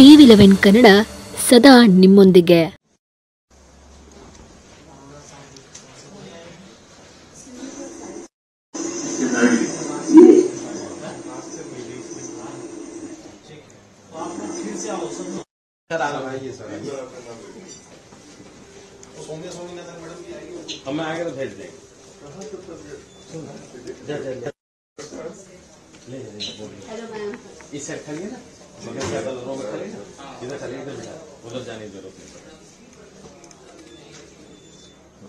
TV eleven Kannada ಸದಾ ನಿಮ್ಮೊಂದಿಗೆ sir आ रहा है सर सौम्या स्वामीनाथन मैडम भी आएगी हम आगे तो भेज देंगे है में इधर इधर उधर जाने की ज़रूरत नहीं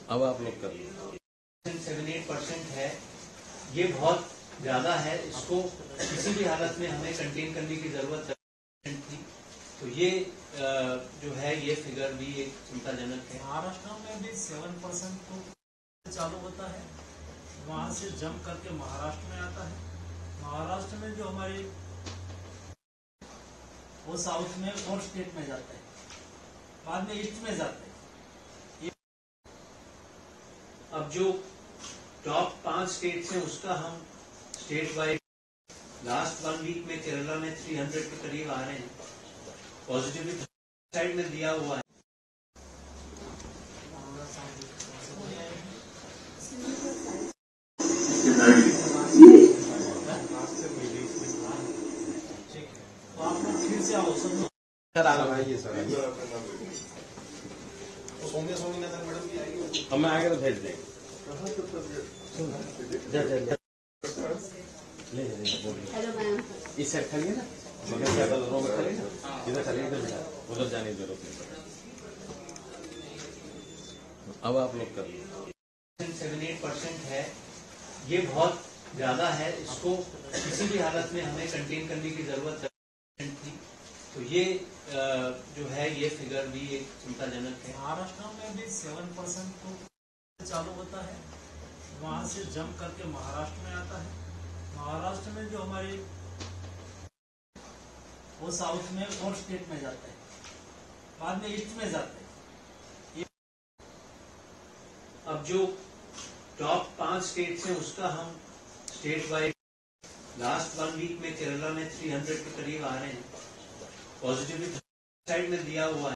अब आप लोग कर लीजिए एट परसेंट है। ये बहुत ज़्यादा है। इसको किसी भी हालत में हमें कंटेन करने की ज़रूरत थी तो ये जो है ये फिगर भी एक चिंताजनक है। महाराष्ट्र में भी सेवन परसेंट तो चालू होता है। वहाँ से जम करके महाराष्ट्र में आता है। महाराष्ट्र में जो हमारी वो साउथ में और स्टेट में जाता है। बाद में ईस्ट में जाता है। अब जो टॉप पाँच स्टेट्स हैं, उसका हम state wise last one week में केरला में 300 के करीब आ रहे हैं। पॉजिटिवली साइड में दिया हुआ है। है हम तो भेज देंगे इस है ना है इधर इधर उधर जाने की ज़रूरत नहीं अब आप लोग कर एट परसेंट है ये बहुत ज़्यादा है, इसको किसी भी हालत में हमें कंटेन करने की ज़रूरत थी तो ये जो है ये फिगर भी एक चिंताजनक है। महाराष्ट्र में भी सेवन परसेंट तो चालू होता है। वहाँ से जम करके महाराष्ट्र में आता है। महाराष्ट्र में जो हमारे वो साउथ में और स्टेट में जाते हैं। बाद में ईस्ट में जाता है। अब जो टॉप पाँच स्टेट्स हैं उसका हम state wise last one week में केरला में 300 के करीब आ रहे हैं। पॉजिटिवली साइड में दिया हुआ